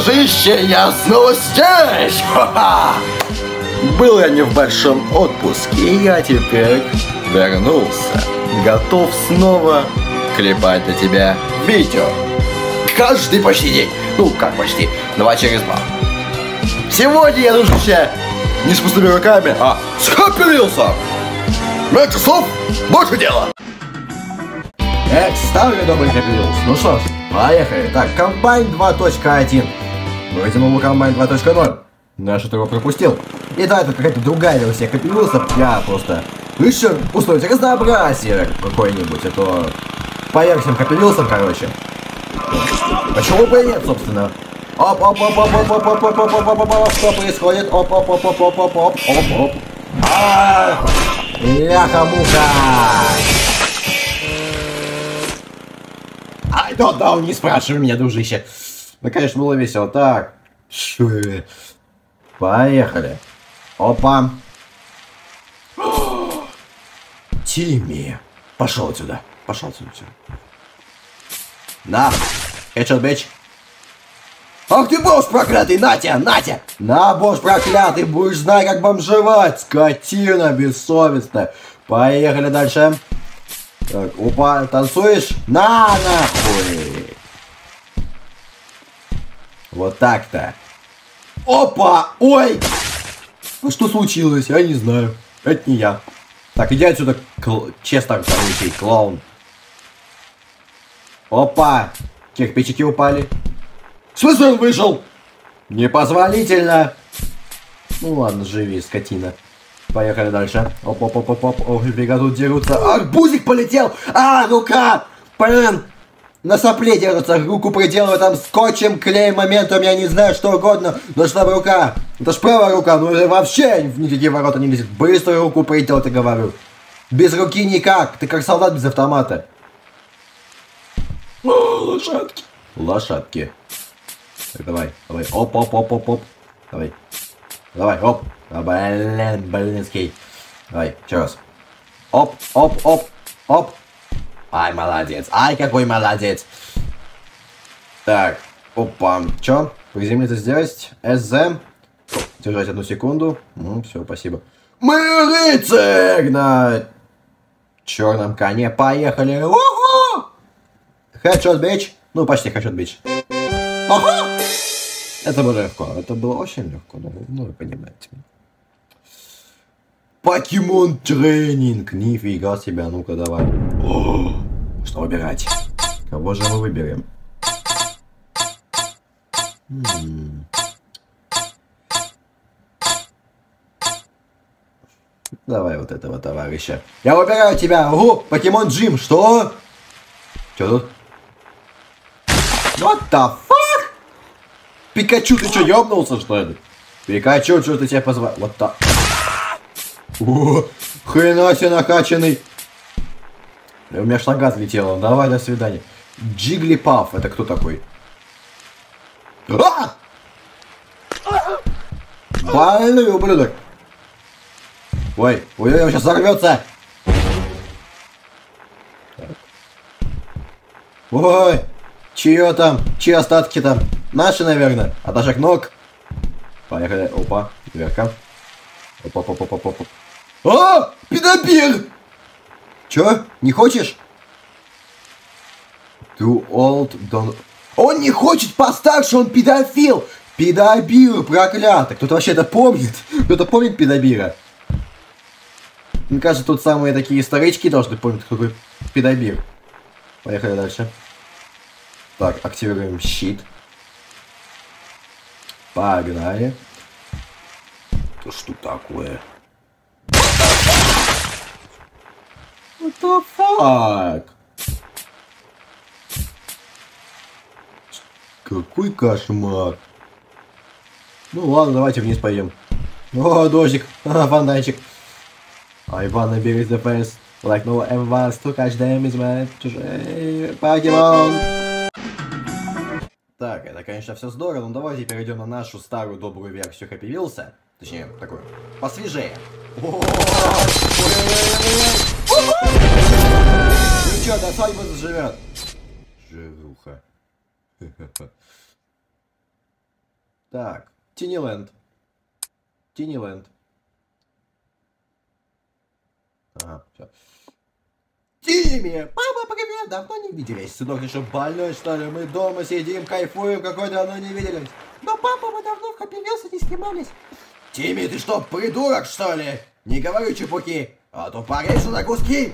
дружище, я снова здесь! Ха-ха! Был я не в большом отпуске, и я теперь вернулся. Готов снова клепать для тебя видео. Каждый почти день. Ну, как почти, два через два. Сегодня я, дружище, не с пустыми руками, а с Wheels. Меньше слов, больше дела. Эх, старый добрый Happy Wheels. Ну что ж, поехали. Так, комбайн 2.1. Вроде новый комбайн 2.0. Наш его пропустил. И да, это какая-то другая версия Happy Wheels. Я просто решил устроить разнообразие какое-нибудь. А то по версиям Happy Wheels, короче. Почему бы и нет, собственно? Оп, оп, оп, оп, оп, оп, оп, оп, оп, оп, оп, оп, оп, что происходит? Оп, оп, оп, оп, оп, оп, оп, оп, оп. Ляха-муха! Ай, да, да, не спрашивай меня, дружище. Ну, конечно, было весело. Так. Поехали. Опа. Тимми. Пошел отсюда. Пошел отсюда. На. Хедшот, бич. Ах ты бомж проклятый, Натя, Натя! На, бомж проклятый, будешь знать, как бомжевать, скотина бессовестная. Поехали дальше. Так, опа, танцуешь? На, нахуй! Вот так-то. Опа! Ой! А что случилось? Я не знаю. Это не я. Так, иди отсюда, кл... честно, короче, клоун. Опа! Кирпичики упали. В смысле он вышел? Непозволительно. Ну ладно, живи, скотина. Поехали дальше. Оп, оп, оп, оп, оп. Ох, фига тут дерутся. Ах, бузик полетел! А, рука! Блин! На сопле держится, руку приделаю там скотчем, клеем, моментом, я не знаю, что угодно, но чтобы рука, это ж правая рука, ну вообще в никакие ворота не лезет. Быстро руку приделать, я говорю. Без руки никак, ты как солдат без автомата. О, лошадки. Лошадки. Так, давай, давай, оп, оп, оп, оп, оп. Давай. Давай, оп. А, блин, блинский. Давай, еще раз. Оп, оп, оп, оп. Ай, молодец. Ай, какой молодец. Так, опа. Чё? Приземлиться сделать. СЗ. Держать одну секунду. Ну, все, спасибо. Мы рыцарь на черном коне. Поехали. Уху! Хедшот бич. Ну, почти хедшот бич. Это было легко. Это было очень легко. Ну, ну вы понимаете. Покемон тренинг. Нифига себе. Ну-ка, давай. О, что выбирать? Кого же мы выберем? Давай вот этого товарища. Я выбираю тебя. Ого, покемон Джим. Что? Что тут? What the fuck? Пикачу, ты что, ёбнулся, что ли? Пикачу, что ты тебя позвал? Вот так. О, хрена накачанный. У меня шлага взлетела. Давай, до свидания. Джиглипаф, это кто такой? А! Больной ублюдок. Ой, ой, ой, сейчас взорвется. Ой, чье там? Чьи остатки там? Наши, наверное. Отошек ног. Поехали. Опа, дверка. Опа, опа, опа, опа. А! Педопир! Чё? Не хочешь? Too old, don't... Он не хочет постарше, он педофил! Педобир, проклятый! Кто-то вообще это помнит? Кто-то помнит педобира? Мне кажется, тут самые такие старички должны помнить, кто такой педобир. Поехали дальше. Так, активируем щит. Погнали. Это что такое? What the fuck? Какой кошмар. Ну ладно, давайте вниз пойдем. О, дождик, фонтанчик. I wanna be with the best, like no one wants to catch them is my покемон. Так, это, конечно, все здорово, но давайте перейдем на нашу старую добрую версию Happy Wheels. Точнее, такую, посвежее. Ничего, до свадьбы заживет. Жируха. Так, Тинниленд. Тинниленд. Ага, все. Тимми! Папа, привет! Давно не виделись. Сынок, еще больной, что ли? Мы дома сидим, кайфуем, какой давно не виделись. Но папа, мы давно в Хаппи не снимались. Тимми, ты что, придурок, что ли? Не говори чепухи, а то порежу на куски.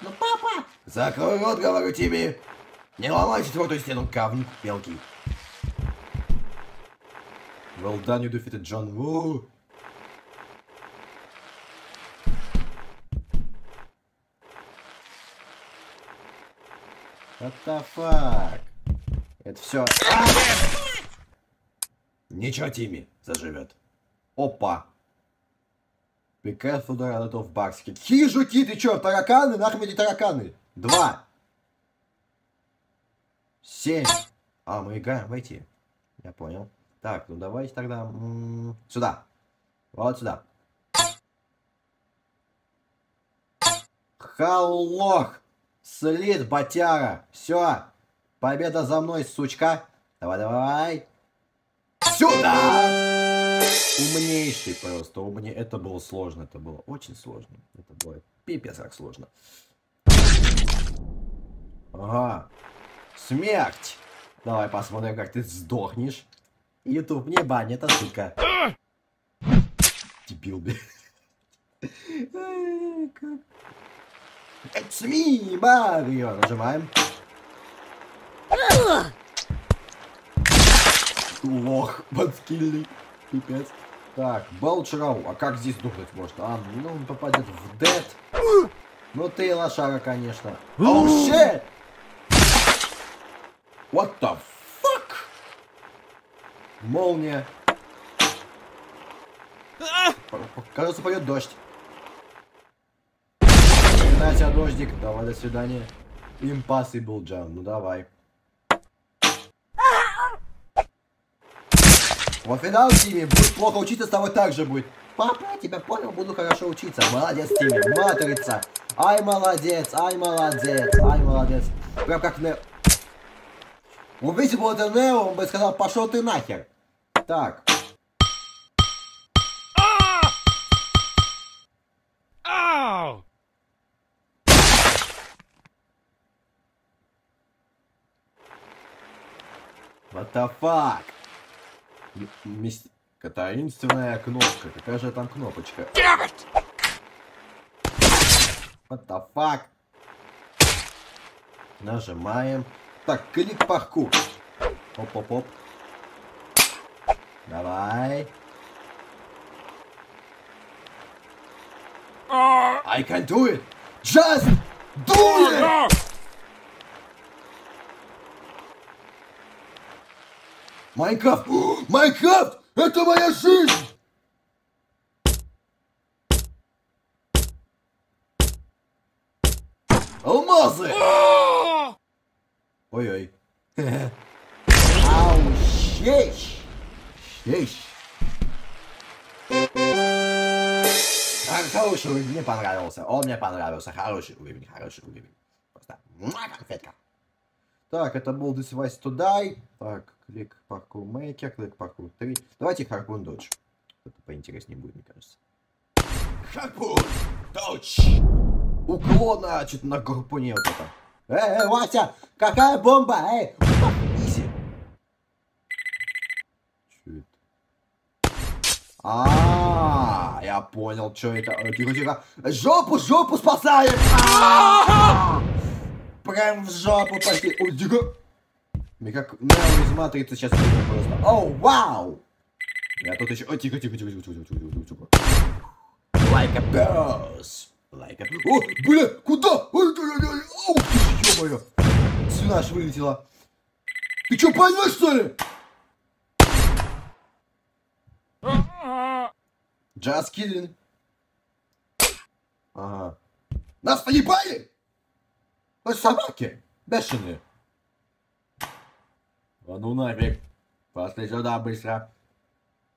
Ну, папа! Закрой рот, говорю тебе. Не ломай четвертую стену, говник мелкий. Well done, you defeated John Woo. What the fuck? Это все. А! Ничего, Тимми, заживет. Опа. Be careful, there are a lot of bugs. Какие жуки, ты чё, тараканы? Нахуй эти тараканы? Два. Семь. А, мы играем в эти. Я понял. Так, ну давайте тогда... М -м, сюда. Вот сюда. Халлох! Слит, батяра! Все! Победа за мной, сучка! Давай, давай! Сюда! Умнейший просто. Умне... Это было сложно. Это было очень сложно. Это было пипец как сложно. Ага. Смерть! Давай посмотрим, как ты сдохнешь. Ютуб не бань, это сука. Дебил, блядь. It's me, Марио. Нажимаем. Лох, подскильный. Пипец. Так, Балчрау. А как здесь духнуть можно? А, ну он попадет в дед. Ну ты лошара, конечно. Oh, shit! What the fuck? Молния. Кажется, пойдет дождь. Настя, дождик. Давай, до свидания. Impossible jump. Ну давай. Вот финал, Тимми. Будет плохо учиться, с тобой так же будет. Папа, тебя понял, буду хорошо учиться. Молодец, Тимми. Матрица. Ай, молодец, ай, молодец, ай, молодец. Прям как не... Увидел бы это Нео, он бы сказал, пошел ты нахер. Так. What the fuck? Мис... Таинственная кнопка. Какая же там кнопочка? What the fuck? Нажимаем. Так, клик паркур. Оп-оп-оп. Давай. I can do it! Just do it! Майнкрафт! Майнкрафт! Это моя жизнь! Алмазы! Ой-ой. Ау, щещ! Щещ! Хороший уровень, мне понравился. Он мне понравился. Хороший уровень, хороший уровень. Просто конфетка. Так, это был This Device to Die. Так, клик паркур мейкер, клик паркур 3. Давайте Харпун Додж. Это поинтереснее будет, мне кажется. Харпун Додж! Уклона, что-то на гарпуне вот это. Эй, эй, Вася, какая бомба, эй! Изи. Что это? А, -а, -а я понял, что это. Тихо, тихо. Жопу, жопу спасаем! А -а -а! Прям в жопу пошли. Ой, тихо. Мне как Нео сейчас просто. Оу, вау! Я тут еще... О, тихо, тихо, тихо, тихо, тихо, тихо, тихо, тихо. Like a boss. Like a... О, бля, куда? Ой, Ух ты, ё-моё. Слюна аж вылетела. Ты что, понимаешь, что ли? Just kidding. Ага. Нас поебали? Собаки бешеные. А ну нафиг. Пошли сюда быстро.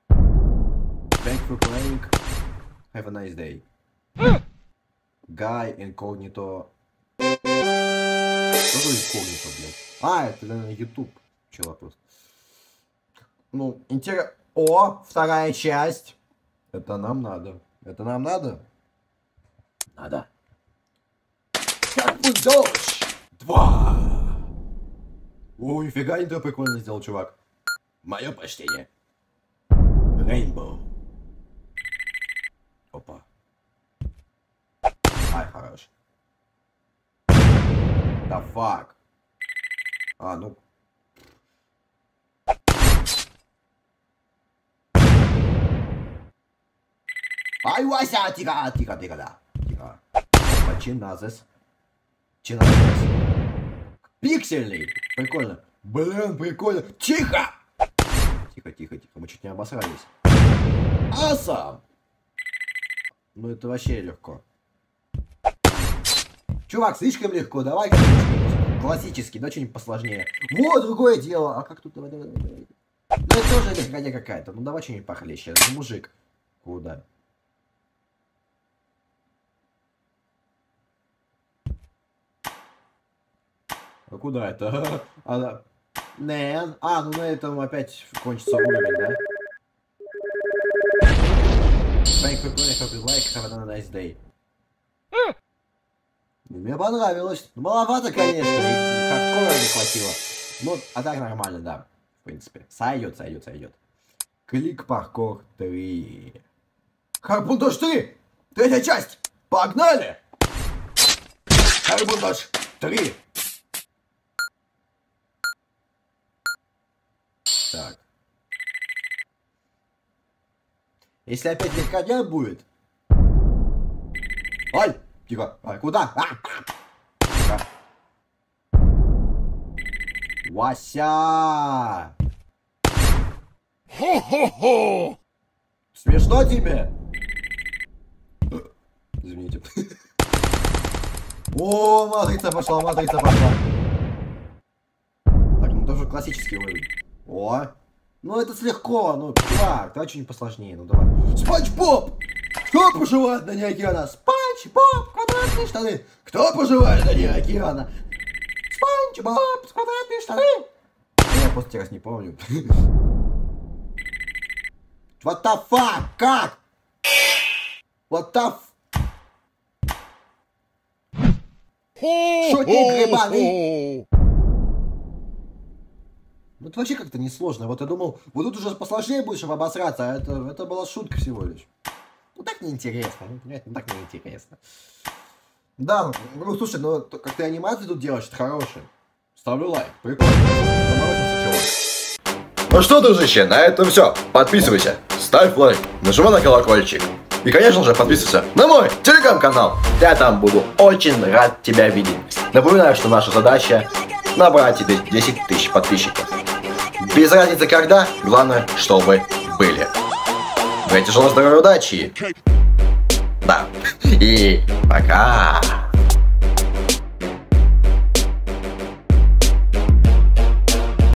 Thank for playing. Have a nice day. Guy incognito. Что за инкогнито, блядь? А, это, наверное, YouTube. Чела просто. Ну, интересно. О, вторая часть. Это нам надо. Это нам надо? Надо. Дождь! Два! О, нифига не то прикольно сделал, чувак. Мое почтение. Рейнбоу. Опа. Ай, хорош. Да фак. А, ну. Ай, Вася, тихо, тихо, тихо, да. Тихо. Опа, Чиназес. Пиксельный. Прикольно. Блин, прикольно. Тихо! Тихо, тихо, тихо. Мы чуть не обосрались. Аса! Ну это вообще легко. Чувак, слишком легко. Давай классический, да, что-нибудь посложнее. Вот, другое дело. А как тут... Ну это тоже легкотня какая-то. Ну давай что-нибудь похлеще. Мужик. Куда? А куда это? А, не, а, ну на этом опять кончится уровень, да? Thank you for your like, have a nice day. Мне понравилось. Маловато, конечно, хардкора не хватило. Ну, а так нормально, да. В принципе. Сойдет, сойдет, сойдет. Клик паркур 3. Харпунтаж 3! Третья часть! Погнали! Харпунтаж 3! Так. Если опять легкодня будет... Ой! Тихо! А, куда? А, а. Тихо. Вася! Хо-хо-хо! Смешно тебе? Извините. О, матрица пошла, матрица пошла. Так, ну тоже классический уровень. О, ну это слегка, ну, чувак, давай что-нибудь посложнее, ну давай. Спанч Боб! Кто поживает на дне океана? Спанч Боб, квадратные штаны. Кто поживает на дне океана? Спанч Боб, квадратные штаны. Я просто раз не помню. What the fuck? Как? What the f... Шутник грибаный. Ну это вообще как-то несложно. Вот я думал, вот тут уже посложнее будет, чтобы обосраться, а это, это была шутка всего лишь. Ну так неинтересно, ну, понимаете, ну так неинтересно. Да, ну слушай, ну как ты анимацию тут делаешь, это хорошее. Ставлю лайк, прикольно. Ну что, дружище, на этом все. Подписывайся, ставь лайк, нажимай на колокольчик. И, конечно же, подписывайся на мой телеграм-канал. Я там буду очень рад тебя видеть. Напоминаю, что наша задача набрать тебе 10 тысяч подписчиков. Без разницы когда, главное, чтобы были. Давайте тяжело здоровья удачи. Да. И пока.